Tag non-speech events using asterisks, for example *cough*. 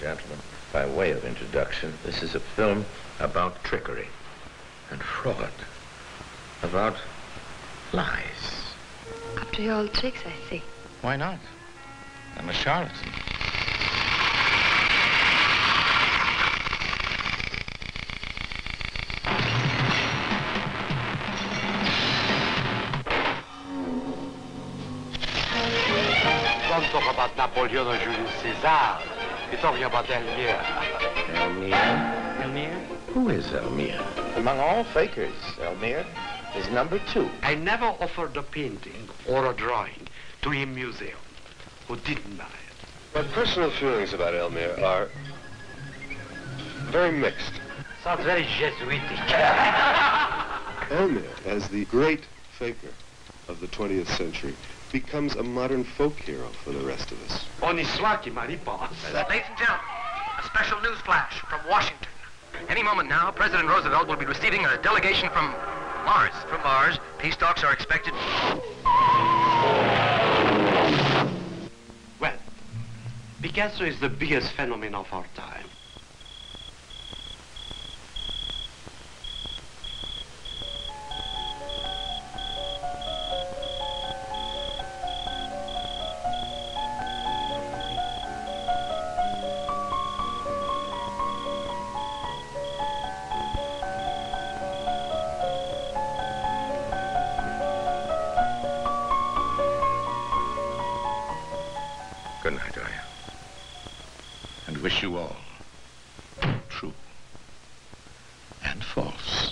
gentlemen, by way of introduction, this is a film about trickery and fraud, about lies. Up to your old tricks, I see. Why not? I'm a charlatan. Don't talk about Napoleon or Julius Caesar. You're talking about Elmyr. Elmyr? Elmyr? Who is Elmyr? Among all fakers, Elmyr is number two. I never offered a painting or a drawing to a museum who didn't buy it. My personal feelings about Elmyr are very mixed. Sounds very Jesuitic. *laughs* Elmyr, as the great faker of the 20th century, becomes a modern folk hero for the rest of us. Oniswaki Maripas. Ladies and gentlemen, a special news flash from Washington. Any moment now, President Roosevelt will be receiving a delegation from Mars. From Mars, peace talks are expected. Well, Picasso is the biggest phenomenon of our time. Good night, Aya. And wish you all true and false.